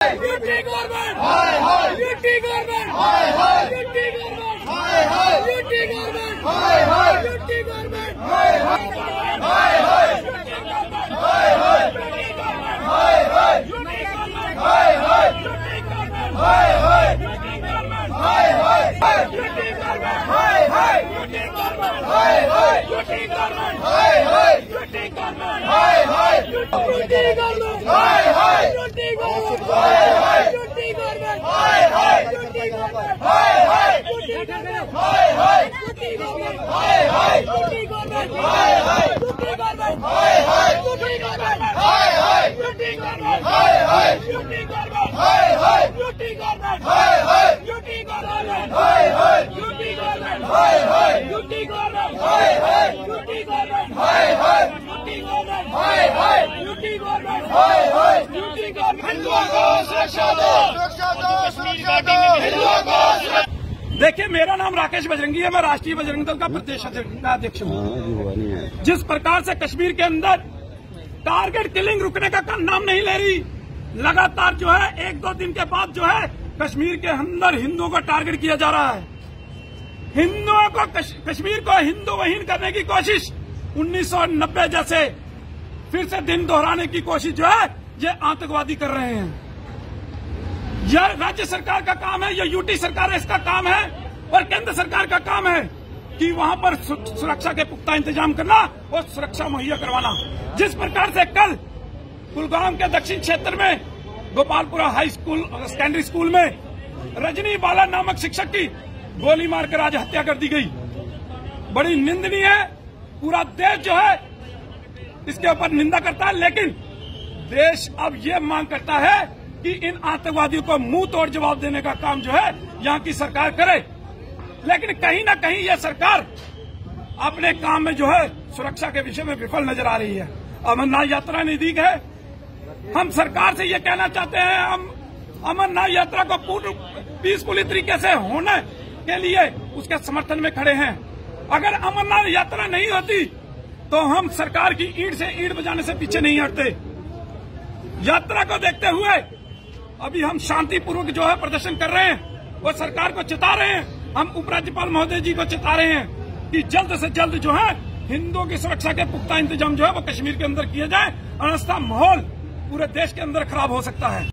UT government. UT government. UT government. UT government. UT government. Hey, hey! हिंदुओं को सुरक्षा दो देखिए मेरा नाम राकेश बजरंगी है मैं राष्ट्रीय बजरंग दल का प्रदेश अध्यक्ष हूँ। जिस प्रकार से कश्मीर के अंदर टारगेट किलिंग रुकने का नाम नहीं ले रही लगातार जो है एक दो दिन के बाद जो है कश्मीर के अंदर हिंदुओं को टारगेट किया जा रहा है। हिंदुओं को कश, कश्मीर को हिंदू वहीन करने की कोशिश 1990 जैसे फिर से दिन दोहराने की कोशिश जो है ये आतंकवादी कर रहे हैं। यह राज्य सरकार का काम है यह यूटी सरकार है, इसका काम है और केंद्र सरकार का काम है कि वहाँ पर सुरक्षा के पुख्ता इंतज़ाम करना और सुरक्षा मुहैया करवाना। जिस प्रकार से कल कुलगाम के दक्षिण क्षेत्र में, Gopalpura high school secondary school में रजनी बाला नामक शिक्षक की गोली मारकर आज हत्या कर दी गई। बड़ी निंदनीय है, पूरा देश जो है इसके ऊपर निंदा करता है, लेकिन देश अब ये मांग करता है कि इन आतंकवादियों को मुँह तोड़ जवाब देने का काम जो है यहाँ की सरकार करे। लेकिन कहीं ना कहीं यह सरकार अपने काम में जो है सुरक्षा के विषय में विफल नज़र आ रही है। अमरनाथ यात्रा नज़दीक है। हम सरकार से ये कहना चाहते हैं, हम अमरनाथ यात्रा को पूर्ण पीसफुली तरीके से होने के लिए उसके समर्थन में खड़े हैं। अगर अमरनाथ यात्रा नहीं होती तो हम सरकार की ईंट से ईंट बजाने से पीछे नहीं हटते। यात्रा को देखते हुए अभी हम शांतिपूर्वक जो है प्रदर्शन कर रहे हैं वो सरकार को चिता रहे हैं, हम उपराज्यपाल महोदय जी को चिता रहे हैं कि जल्द से जल्द जो है हिंदुओं की सुरक्षा के पुख्ता इंतज़ाम जो है वो कश्मीर के अंदर किए जाए। अनस्था माहौल पूरे देश के अंदर खराब हो सकता है।